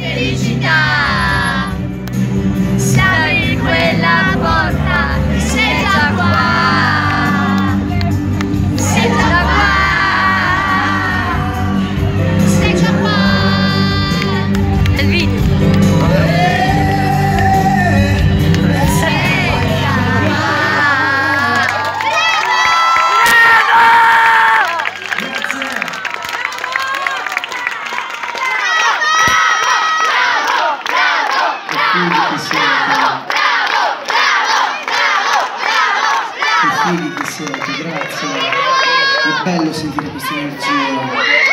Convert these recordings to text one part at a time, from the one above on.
给力气 figli che siete. Che figli che siete, grazie. È bello sentire questa energia.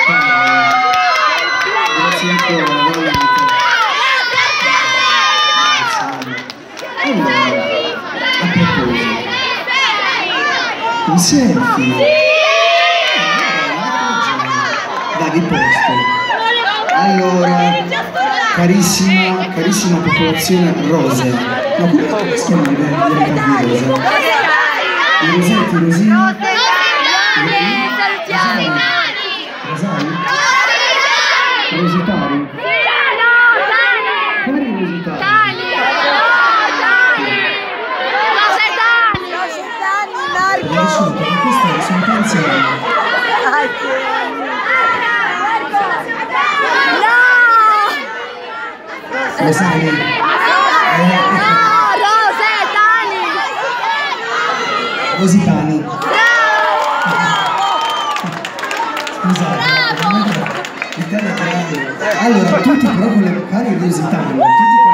Bravo. Grazie ancora, veramente. Grazie. Allora, a proposito, un selfie. Dai, riposto. Allora, carissima, carissima popolazione rose. Ma come come si chiamano le le capire rose? I rosetti, rosini? Rosari? Rosari? Rositari? Quali rositari? Nessuno, perché queste sono pensieri. Rosari? Eh, Rositani. Scusate. Grande. Allora, tutti però con le cari rositani, tutti